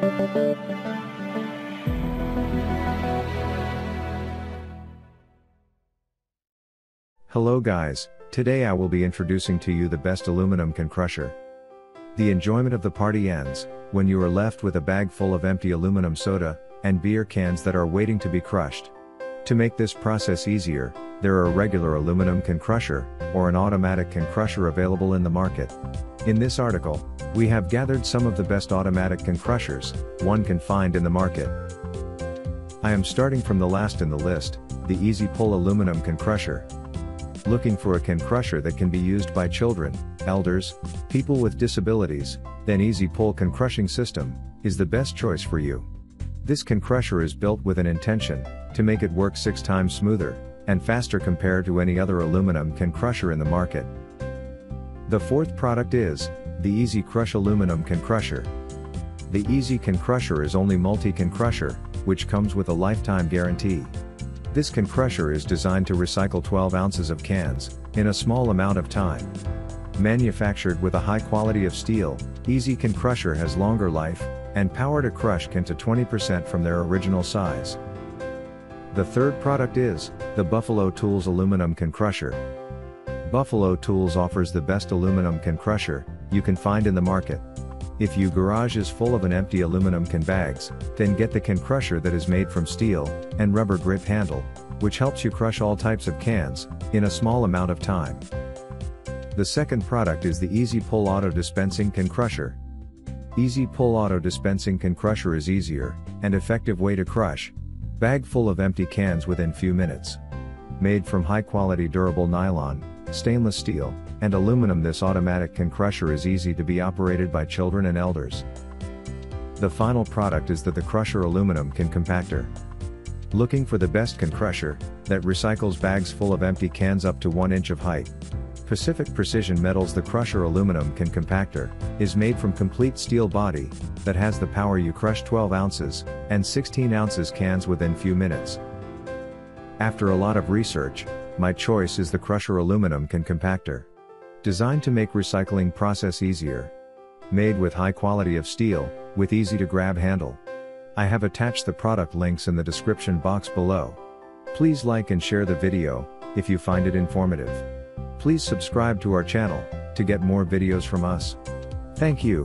Hello guys, today I will be introducing to you the best aluminum can crusher. The enjoyment of the party ends, when you are left with a bag full of empty aluminum soda, and beer cans that are waiting to be crushed. To make this process easier, there are regular aluminum can crusher, or an automatic can crusher available in the market. In this article, we have gathered some of the best automatic can crushers, one can find in the market. I am starting from the last in the list, the Easy Pull Aluminum Can Crusher. Looking for a can crusher that can be used by children, elders, people with disabilities, then Easy Pull Can Crushing System, is the best choice for you. This can crusher is built with an intention, to make it work 6 times smoother, and faster compared to any other aluminum can crusher in the market. The fourth product is, the Easy Crush Aluminum Can Crusher. The Easy Can Crusher is only multi-can crusher, which comes with a lifetime guarantee. This can crusher is designed to recycle 12 ounces of cans, in a small amount of time. Manufactured with a high quality of steel, Easy Can Crusher has longer life, and power to crush can to 20% from their original size. The third product is, the Buffalo Tools Aluminum Can Crusher. Buffalo Tools offers the best aluminum can crusher, you can find in the market. If your garage is full of an empty aluminum can bags, then get the can crusher that is made from steel, and rubber grip handle, which helps you crush all types of cans, in a small amount of time. The second product is the Easy Pull Auto Dispensing Can Crusher. Easy Pull Auto Dispensing Can Crusher is easier, and effective way to crush. Bag full of empty cans within few minutes. Made from high quality durable nylon, stainless steel, and aluminum this automatic can crusher is easy to be operated by children and elders. The final product is that The Crusher Aluminum Can Compactor. Looking for the best can crusher, that recycles bags full of empty cans up to 1 inch of height. Pacific Precision Metals The Crusher Aluminum Can Compactor, is made from complete steel body, that has the power you crush 12 ounces, and 16 ounces cans within few minutes. After a lot of research, my choice is the Crusher Aluminum Can Compactor. Designed to make recycling process easier. Made with high quality of steel, with easy to grab handle. I have attached the product links in the description box below. Please like and share the video, if you find it informative. Please subscribe to our channel, to get more videos from us. Thank you.